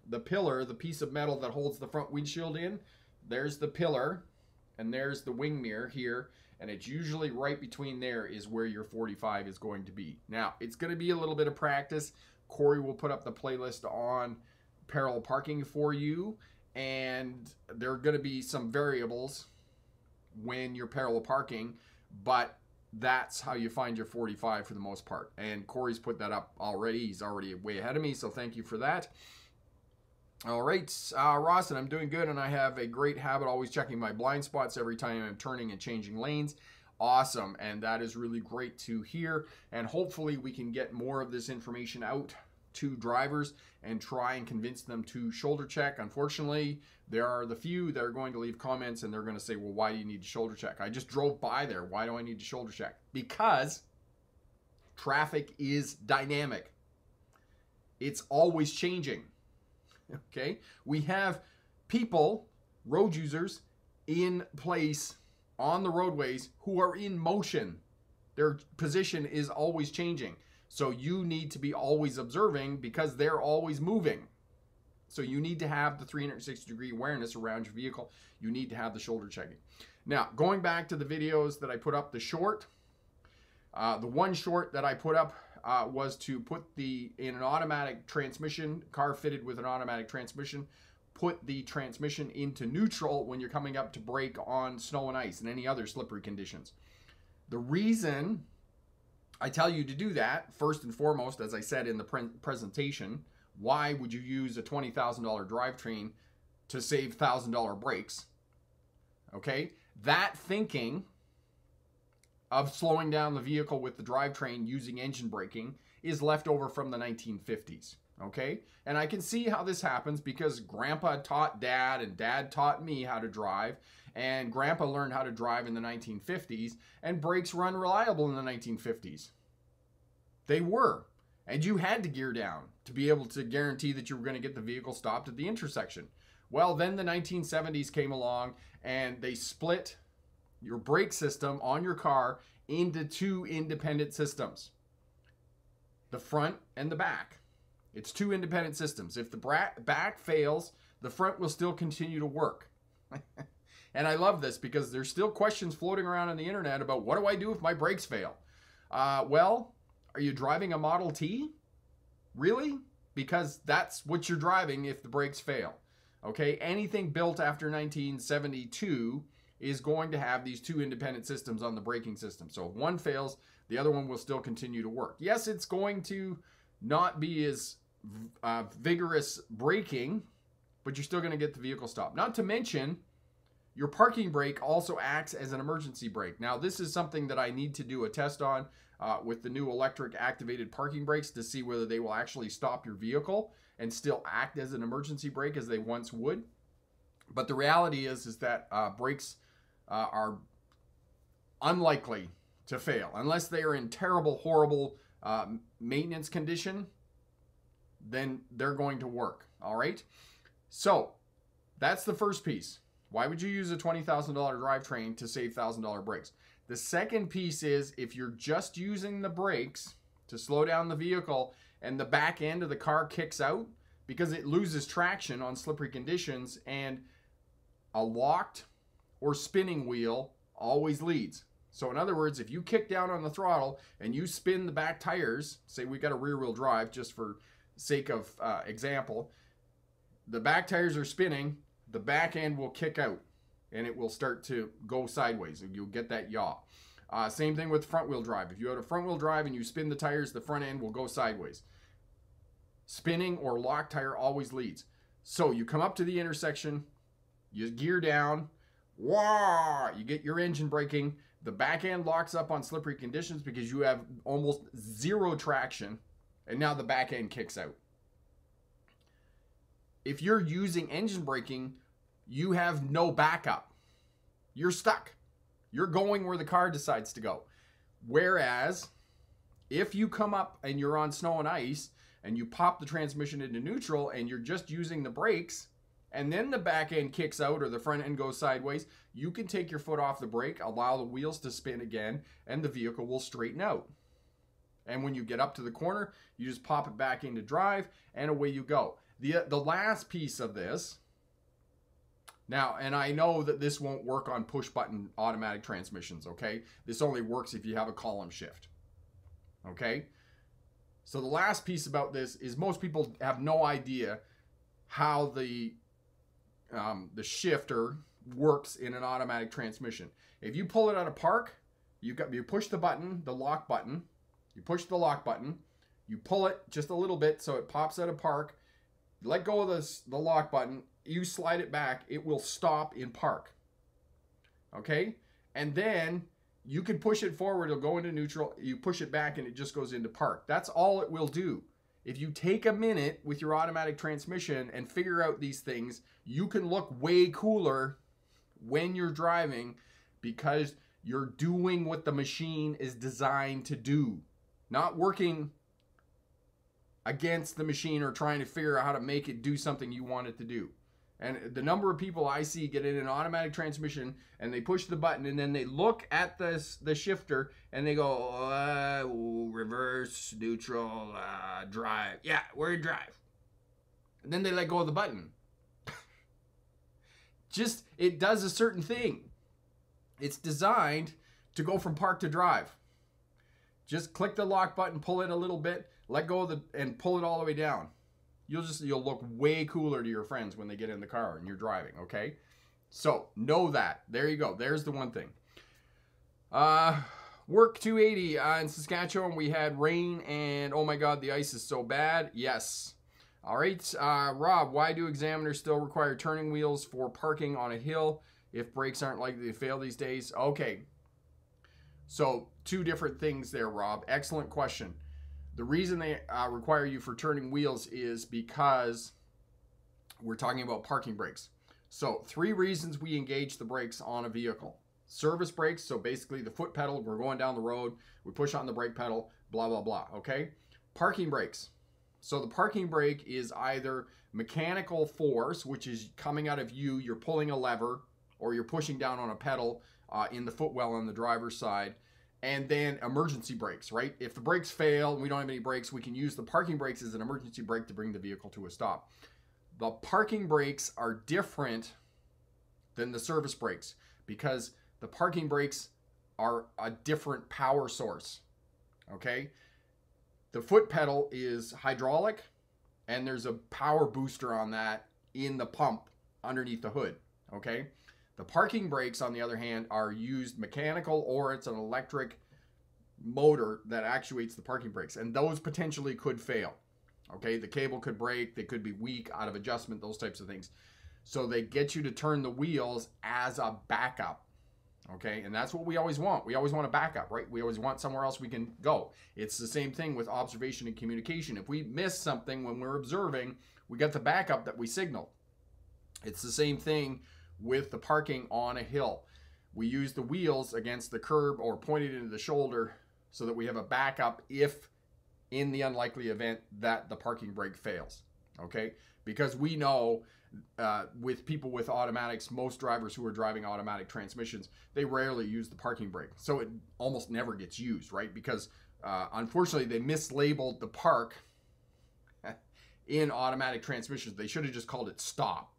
the pillar, the piece of metal that holds the front windshield in. There's the pillar, and there's the wing mirror here. And it's usually right between there is where your 45 is going to be. Now, it's going to be a little bit of practice. Corey will put up the playlist on parallel parking for you. And there are going to be some variables when you're parallel parking, but that's how you find your 45 for the most part. And Corey's put that up already. He's already way ahead of me, so thank you for that. All right, uh, Ross, and I'm doing good, and I have a great habit always checking my blind spots every time I'm turning and changing lanes. Awesome, and that is really great to hear. And hopefully, we can get more of this information out to drivers and try and convince them to shoulder check. Unfortunately, there are the few that are going to leave comments and they're going to say, well, why do you need to shoulder check? I just drove by there. Why do I need to shoulder check? Because traffic is dynamic, it's always changing. Okay? We have people, road users, in place on the roadways who are in motion. Their position is always changing. So you need to be always observing because they're always moving. So you need to have the 360 degree awareness around your vehicle. You need to have the shoulder checking. Now, going back to the videos that I put up, the short, uh, the one short that I put up uh, was to put the, in an automatic transmission, car fitted with an automatic transmission, put the transmission into neutral when you're coming up to brake on snow and ice and any other slippery conditions. The reason I tell you to do that, first and foremost, as I said in the pre presentation, why would you use a $20,000 drivetrain to save $1,000 brakes? Okay, that thinking of slowing down the vehicle with the drivetrain using engine braking is left over from the 1950s. Okay? And I can see how this happens because grandpa taught dad and dad taught me how to drive. And grandpa learned how to drive in the 1950s, and brakes were unreliable in the 1950s. They were. And you had to gear down to be able to guarantee that you were going to get the vehicle stopped at the intersection. Well, then the 1970s came along and they split your brake system on your car into two independent systems the front and the back. It's two independent systems. If the back fails, the front will still continue to work. and I love this because there's still questions floating around on the internet about what do I do if my brakes fail? Uh, well, are you driving a Model T? Really? Because that's what you're driving if the brakes fail. Okay, anything built after 1972 is going to have these two independent systems on the braking system. So if one fails, the other one will still continue to work. Yes, it's going to not be as uh, vigorous braking, but you're still going to get the vehicle stopped. Not to mention, your parking brake also acts as an emergency brake. Now, this is something that I need to do a test on uh, with the new electric activated parking brakes to see whether they will actually stop your vehicle and still act as an emergency brake as they once would. But the reality is, is that uh, brakes uh, are unlikely to fail unless they are in terrible, horrible uh, maintenance condition. Then they're going to work. All right. So that's the first piece. Why would you use a $20,000 drivetrain to save $1,000 brakes? The second piece is if you're just using the brakes to slow down the vehicle and the back end of the car kicks out because it loses traction on slippery conditions and a locked or spinning wheel always leads. So in other words, if you kick down on the throttle and you spin the back tires, say we got a rear wheel drive just for sake of uh, example, the back tires are spinning, the back end will kick out and it will start to go sideways you'll get that yaw. Uh, same thing with front wheel drive. If you have a front wheel drive and you spin the tires, the front end will go sideways. Spinning or lock tire always leads. So you come up to the intersection, you gear down, wah, you get your engine braking. The back end locks up on slippery conditions because you have almost zero traction, and now the back end kicks out. If you're using engine braking, you have no backup. You're stuck. You're going where the car decides to go. Whereas, if you come up and you're on snow and ice and you pop the transmission into neutral and you're just using the brakes, and then the back end kicks out or the front end goes sideways, you can take your foot off the brake, allow the wheels to spin again, and the vehicle will straighten out. And when you get up to the corner, you just pop it back into drive, and away you go. The, the last piece of this now, and I know that this won't work on push button automatic transmissions, okay? This only works if you have a column shift, okay? So the last piece about this is most people have no idea how the um, the shifter works in an automatic transmission. If you pull it out of park, you got you push the button, the lock button, you push the lock button, you pull it just a little bit so it pops out of park, let go of this, the lock button, you slide it back, it will stop in park. Okay? And then you can push it forward, it'll go into neutral, you push it back and it just goes into park. That's all it will do. If you take a minute with your automatic transmission and figure out these things, you can look way cooler when you're driving because you're doing what the machine is designed to do. Not working against the machine or trying to figure out how to make it do something you want it to do. And the number of people I see get in an automatic transmission and they push the button and then they look at this the shifter and they go uh, reverse, neutral, uh, drive. Yeah, we're drive. And then they let go of the button. Just it does a certain thing. It's designed to go from park to drive. Just click the lock button, pull it a little bit, let go of the and pull it all the way down. You'll just you'll look way cooler to your friends when they get in the car and you're driving, okay? So, know that. There you go. There's the one thing. Uh work 280 uh, in Saskatchewan we had rain and oh my god, the ice is so bad. Yes. All right, uh, Rob, why do examiners still require turning wheels for parking on a hill if brakes aren't likely to fail these days? Okay. So, two different things there, Rob. Excellent question. The reason they uh, require you for turning wheels is because we're talking about parking brakes. So, three reasons we engage the brakes on a vehicle service brakes. So, basically, the foot pedal, we're going down the road, we push on the brake pedal, blah, blah, blah. Okay. Parking brakes. So, the parking brake is either mechanical force, which is coming out of you, you're pulling a lever or you're pushing down on a pedal uh, in the footwell on the driver's side. And then emergency brakes, right? If the brakes fail and we don't have any brakes, we can use the parking brakes as an emergency brake to bring the vehicle to a stop. The parking brakes are different than the service brakes because the parking brakes are a different power source. Okay? The foot pedal is hydraulic and there's a power booster on that in the pump underneath the hood. Okay? The parking brakes, on the other hand, are used mechanical or it's an electric motor that actuates the parking brakes, and those potentially could fail. Okay, the cable could break, they could be weak, out of adjustment, those types of things. So they get you to turn the wheels as a backup. Okay, and that's what we always want. We always want a backup, right? We always want somewhere else we can go. It's the same thing with observation and communication. If we miss something when we're observing, we get the backup that we signal. It's the same thing with the parking on a hill. We use the wheels against the curb or pointed into the shoulder so that we have a backup if in the unlikely event that the parking brake fails. Okay? Because we know uh, with people with automatics, most drivers who are driving automatic transmissions, they rarely use the parking brake. So it almost never gets used, right? Because uh, unfortunately, they mislabeled the park in automatic transmissions. They should have just called it stop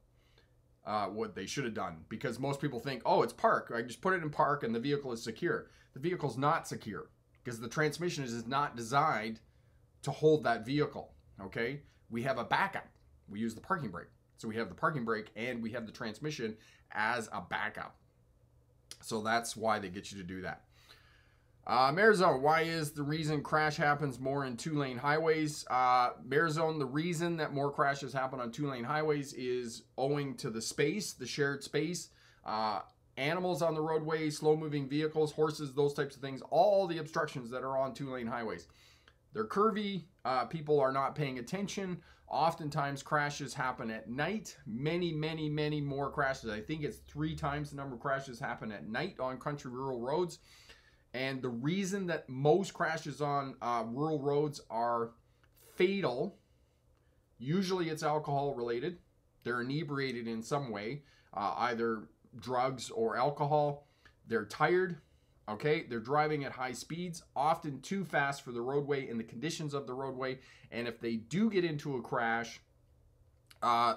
uh, what they should have done because most people think, oh, it's park. I just put it in park and the vehicle is secure. The vehicle's not secure because the transmission is not designed to hold that vehicle. Okay, we have a backup. We use the parking brake, so we have the parking brake and we have the transmission as a backup. So that's why they get you to do that. Uh, Marizone, why is the reason crash happens more in two lane highways? Uh, Marizone, the reason that more crashes happen on two lane highways is owing to the space, the shared space, uh, animals on the roadway, slow moving vehicles, horses, those types of things, all the obstructions that are on two lane highways. They're curvy, uh, people are not paying attention. Oftentimes, crashes happen at night. Many, many, many more crashes. I think it's three times the number of crashes happen at night on country rural roads. And the reason that most crashes on uh, rural roads are fatal, usually it's alcohol related. They're inebriated in some way, uh, either drugs or alcohol. They're tired, okay? They're driving at high speeds, often too fast for the roadway and the conditions of the roadway. And if they do get into a crash, uh,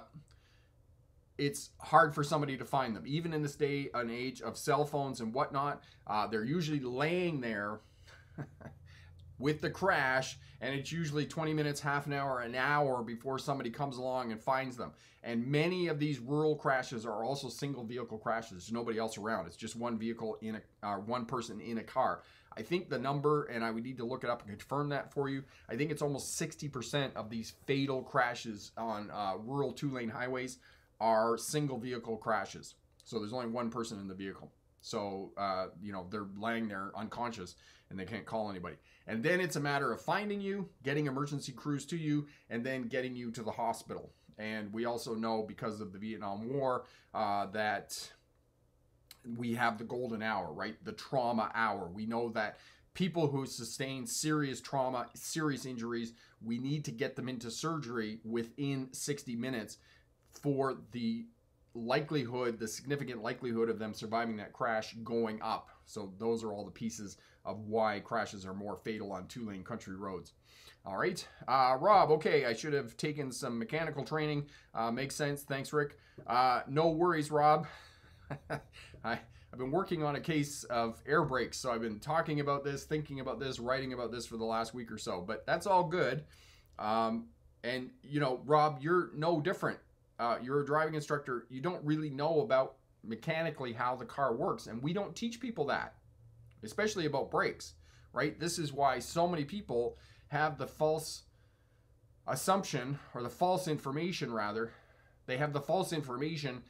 it's hard for somebody to find them. Even in this day and age of cell phones and whatnot, uh, they're usually laying there with the crash, and it's usually 20 minutes, half an hour, an hour before somebody comes along and finds them. And many of these rural crashes are also single vehicle crashes. There's nobody else around. It's just one vehicle in a, uh, one person in a car. I think the number, and I would need to look it up and confirm that for you. I think it's almost 60% of these fatal crashes on uh, rural two lane highways are single vehicle crashes. So there's only one person in the vehicle. So, uh, you know, they're laying there unconscious and they can't call anybody. And then it's a matter of finding you, getting emergency crews to you, and then getting you to the hospital. And we also know because of the Vietnam War uh, that we have the golden hour, right? The trauma hour. We know that people who sustain serious trauma, serious injuries, we need to get them into surgery within 60 minutes for the likelihood, the significant likelihood of them surviving that crash going up. So those are all the pieces of why crashes are more fatal on two-lane country roads. All right, uh, Rob. Okay, I should have taken some mechanical training. Uh, makes sense. Thanks, Rick. Uh, no worries, Rob. I, I've been working on a case of air brakes, so I've been talking about this, thinking about this, writing about this for the last week or so. But that's all good. Um, and you know, Rob, you're no different uh, you're a driving instructor, you don't really know about mechanically how the car works. And we don't teach people that, especially about brakes, right? This is why so many people have the false assumption or the false information, rather. They have the false information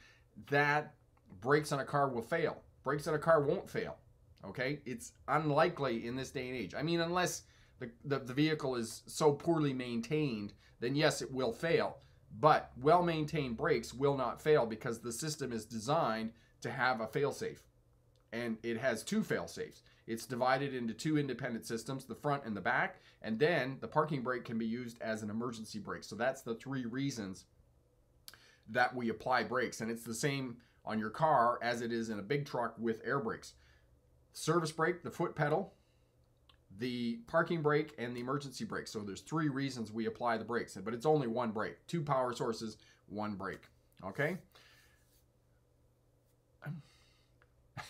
that brakes on a car will fail. Brakes on a car won't fail. Okay, it's unlikely in this day and age. I mean, unless the, the, the vehicle is so poorly maintained, then yes, it will fail. But well maintained brakes will not fail because the system is designed to have a failsafe. And it has two failsafes. It's divided into two independent systems, the front and the back, and then the parking brake can be used as an emergency brake. So that's the three reasons that we apply brakes. And it's the same on your car as it is in a big truck with air brakes. Service brake, the foot pedal, the parking brake, and the emergency brake. So there's three reasons we apply the brakes, but it's only one brake. Two power sources, one brake. Okay?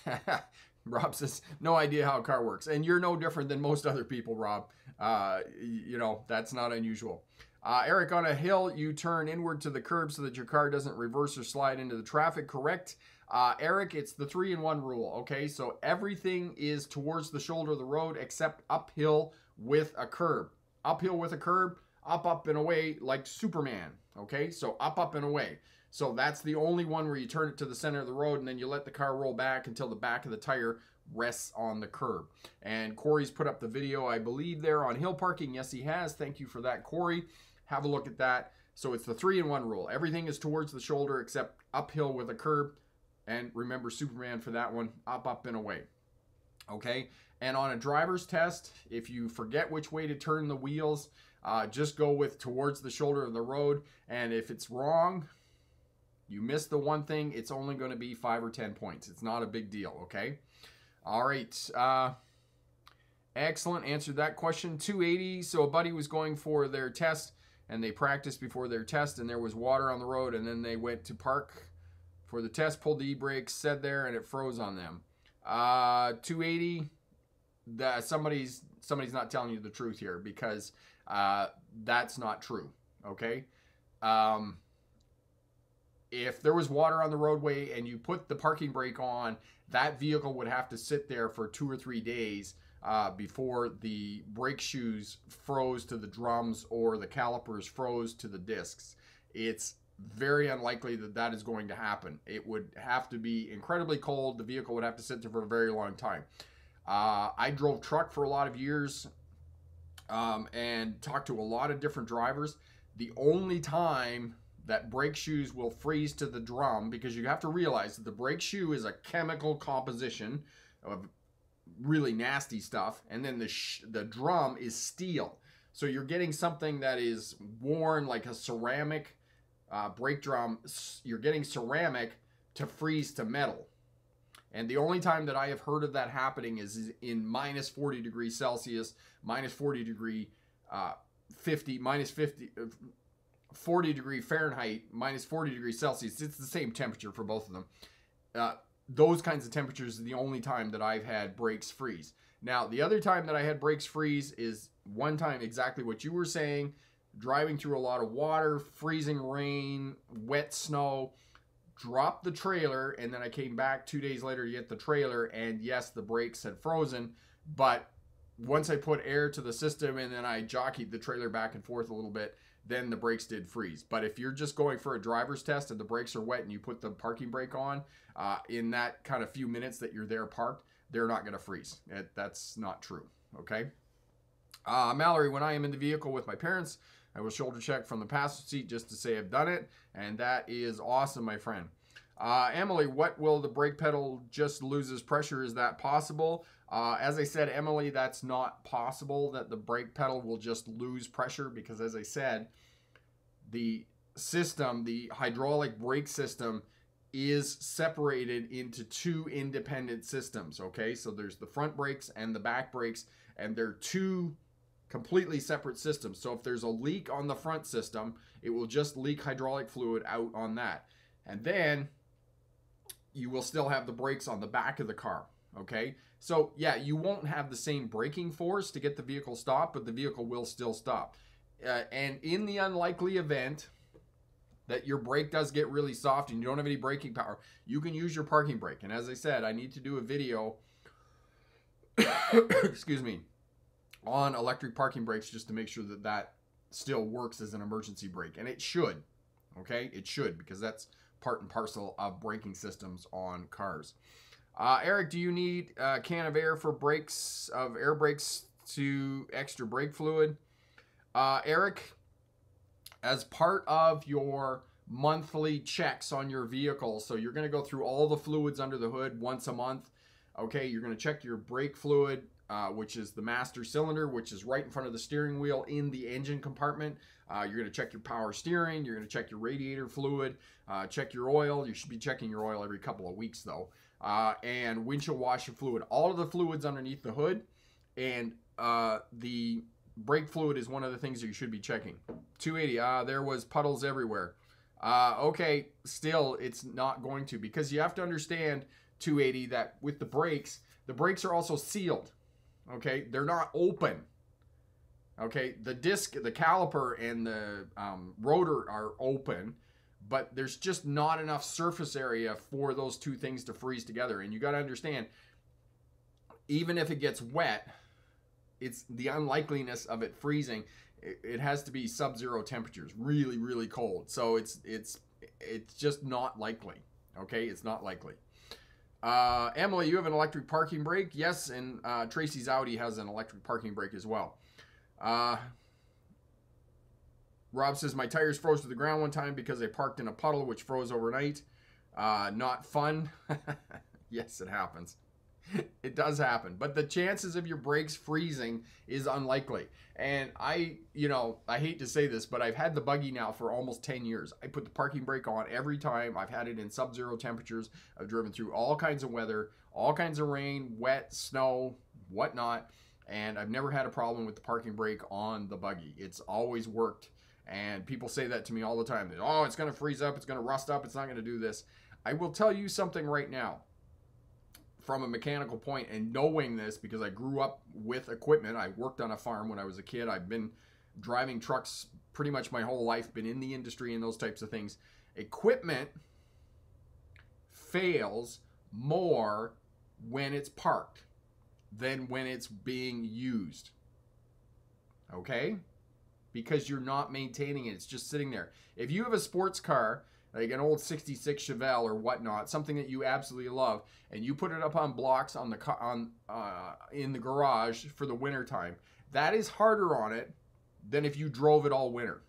Rob says, no idea how a car works. And you're no different than most other people, Rob. Uh, you know, that's not unusual. Uh, Eric, on a hill, you turn inward to the curb so that your car doesn't reverse or slide into the traffic, correct? Uh, Eric, it's the three in one rule, okay? So everything is towards the shoulder of the road except uphill with a curb. Uphill with a curb, up, up, and away like Superman, okay? So up, up, and away. So that's the only one where you turn it to the center of the road and then you let the car roll back until the back of the tire rests on the curb. And Corey's put up the video, I believe, there on hill parking. Yes, he has. Thank you for that, Corey. Have a look at that. So it's the three in one rule. Everything is towards the shoulder except uphill with a curb. And remember Superman for that one, up, up, and away. Okay? And on a driver's test, if you forget which way to turn the wheels, uh, just go with towards the shoulder of the road. And if it's wrong, you miss the one thing, it's only going to be five or 10 points. It's not a big deal, okay? All right. Uh, excellent. Answered that question. 280. So a buddy was going for their test and they practiced before their test and there was water on the road and then they went to park for the test, pulled the e-brakes, said there, and it froze on them. Uh, 280. That somebody's somebody's not telling you the truth here because uh, that's not true. Okay. Um, if there was water on the roadway and you put the parking brake on, that vehicle would have to sit there for two or three days uh, before the brake shoes froze to the drums or the calipers froze to the discs. It's very unlikely that that is going to happen. It would have to be incredibly cold. The vehicle would have to sit there for a very long time. Uh, I drove truck for a lot of years um, and talked to a lot of different drivers. The only time that brake shoes will freeze to the drum because you have to realize that the brake shoe is a chemical composition of really nasty stuff and then the sh- the drum is steel so you're getting something that is worn like a ceramic uh, brake drum you're getting ceramic to freeze to metal and the only time that i have heard of that happening is in minus 40 degrees celsius minus 40 degree uh, 50 minus 50 40 degree Fahrenheit, minus 40 degrees Celsius. It's the same temperature for both of them. Uh, those kinds of temperatures are the only time that I've had brakes freeze. Now, the other time that I had brakes freeze is one time exactly what you were saying driving through a lot of water, freezing rain, wet snow. Dropped the trailer, and then I came back two days later to get the trailer, and yes, the brakes had frozen. But once I put air to the system and then I jockeyed the trailer back and forth a little bit, then the brakes did freeze. But if you're just going for a driver's test and the brakes are wet and you put the parking brake on, uh, in that kind of few minutes that you're there parked, they're not going to freeze. It, that's not true. Okay. Uh, Mallory, when I am in the vehicle with my parents, I will shoulder check from the passenger seat just to say I've done it. And that is awesome, my friend. Uh, Emily, what will the brake pedal just loses pressure? Is that possible? Uh, as I said, Emily, that's not possible that the brake pedal will just lose pressure because, as I said, the system, the hydraulic brake system, is separated into two independent systems. Okay, so there's the front brakes and the back brakes, and they're two completely separate systems. So if there's a leak on the front system, it will just leak hydraulic fluid out on that. And then you will still have the brakes on the back of the car. Okay, so yeah, you won't have the same braking force to get the vehicle stopped, but the vehicle will still stop. Uh, and in the unlikely event that your brake does get really soft and you don't have any braking power, you can use your parking brake. And as I said, I need to do a video, excuse me, on electric parking brakes just to make sure that that still works as an emergency brake. And it should, okay? It should because that's part and parcel of braking systems on cars. Uh, Eric, do you need a can of air for brakes of air brakes to extra brake fluid? Uh, Eric, as part of your monthly checks on your vehicle, so you're going to go through all the fluids under the hood once a month. Okay, you're going to check your brake fluid, uh, which is the master cylinder, which is right in front of the steering wheel in the engine compartment. Uh, you're going to check your power steering. You're going to check your radiator fluid, uh, check your oil. You should be checking your oil every couple of weeks, though. Uh, and windshield washer fluid. All of the fluids underneath the hood, and uh, the brake fluid is one of the things that you should be checking. 280. Ah, there was puddles everywhere. Okay, still, it's not going to because you have to understand 280 that with the brakes, the brakes are also sealed. Okay, they're not open. Okay, the disc, the caliper, and the um, rotor are open, but there's just not enough surface area for those two things to freeze together. And you got to understand, even if it gets wet, it's the unlikeliness of it freezing. It, it has to be sub-zero temperatures, really, really cold. So it's it's it's just not likely. Okay, it's not likely. Uh, Emily, you have an electric parking brake? Yes, and uh, Tracy's Audi has an electric parking brake as well. Uh, Rob says, My tires froze to the ground one time because I parked in a puddle which froze overnight. Uh, not fun. yes, it happens. it does happen. But the chances of your brakes freezing is unlikely. And I, you know, I hate to say this, but I've had the buggy now for almost 10 years. I put the parking brake on every time. I've had it in sub zero temperatures. I've driven through all kinds of weather, all kinds of rain, wet, snow, whatnot. And I've never had a problem with the parking brake on the buggy. It's always worked. And people say that to me all the time. Oh, it's going to freeze up. It's going to rust up. It's not going to do this. I will tell you something right now from a mechanical point and knowing this because I grew up with equipment. I worked on a farm when I was a kid. I've been driving trucks pretty much my whole life, been in the industry and those types of things. Equipment fails more when it's parked than when it's being used. Okay? Because you're not maintaining it, it's just sitting there. If you have a sports car like an old 66 Chevelle or whatnot, something that you absolutely love, and you put it up on blocks on the on uh, in the garage for the winter time, that is harder on it than if you drove it all winter.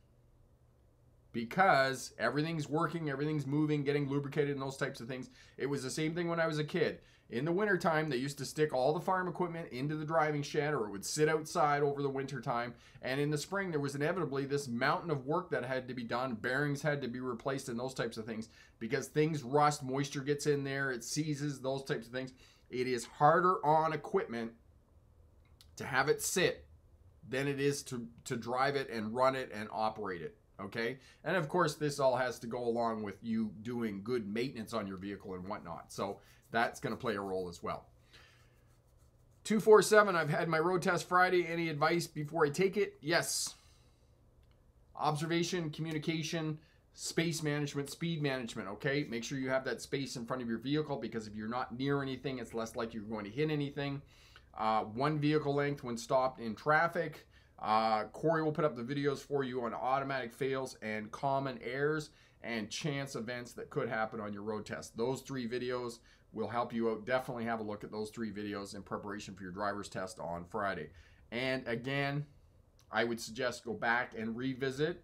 Because everything's working, everything's moving, getting lubricated, and those types of things. It was the same thing when I was a kid. In the wintertime, they used to stick all the farm equipment into the driving shed or it would sit outside over the winter time. And in the spring, there was inevitably this mountain of work that had to be done. Bearings had to be replaced and those types of things because things rust, moisture gets in there, it seizes, those types of things. It is harder on equipment to have it sit than it is to, to drive it and run it and operate it. Okay. And of course, this all has to go along with you doing good maintenance on your vehicle and whatnot. So that's going to play a role as well. 247, I've had my road test Friday. Any advice before I take it? Yes. Observation, communication, space management, speed management, okay? Make sure you have that space in front of your vehicle because if you're not near anything, it's less likely you're going to hit anything. Uh, one vehicle length when stopped in traffic. Uh, Corey will put up the videos for you on automatic fails and common errors and chance events that could happen on your road test. Those three videos will help you out. Definitely have a look at those three videos in preparation for your driver's test on Friday. And again, I would suggest go back and revisit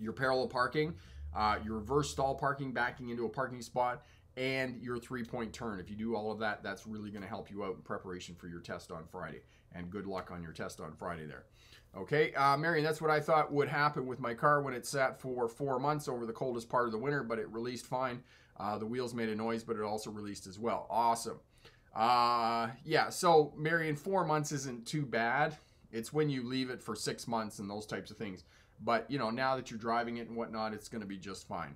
your parallel parking, uh, your reverse stall parking, backing into a parking spot, and your three point turn. If you do all of that, that's really going to help you out in preparation for your test on Friday. And good luck on your test on Friday there. Okay, uh, Marion, that's what I thought would happen with my car when it sat for four months over the coldest part of the winter, but it released fine. Uh, the wheels made a noise, but it also released as well. Awesome. Uh, yeah, so Marion, four months isn't too bad. It's when you leave it for six months and those types of things. But, you know, now that you're driving it and whatnot, it's going to be just fine.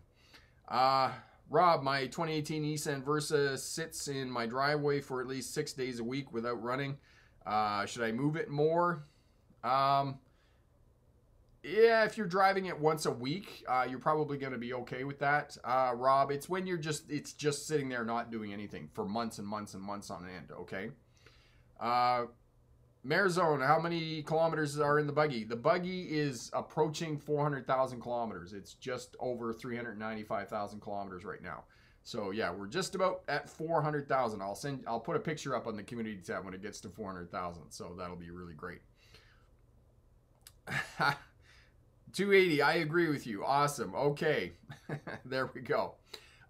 Uh, Rob, my 2018 Nissan Versa sits in my driveway for at least six days a week without running. Uh, should I move it more? Um, yeah, if you're driving it once a week, uh, you're probably going to be okay with that, uh, Rob. It's when you're just it's just sitting there not doing anything for months and months and months on end. Okay. Uh, Marizone, how many kilometers are in the buggy? The buggy is approaching 400,000 kilometers. It's just over 395,000 kilometers right now. So yeah, we're just about at 400,000. I'll send I'll put a picture up on the community tab when it gets to 400,000. So that'll be really great. 280. I agree with you. Awesome. Okay. there we go.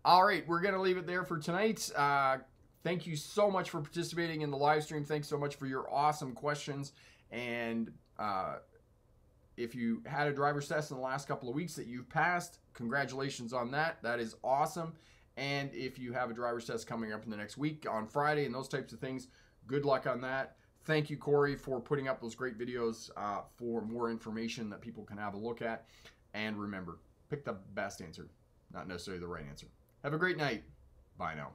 All right, we're going to leave it there for tonight. Uh, thank you so much for participating in the live stream. Thanks so much for your awesome questions. And uh, if you had a driver's test in the last couple of weeks that you've passed, congratulations on that. That is awesome. And if you have a driver's test coming up in the next week on Friday and those types of things, good luck on that. Thank you, Corey, for putting up those great videos uh, for more information that people can have a look at. And remember, pick the best answer, not necessarily the right answer. Have a great night. Bye now.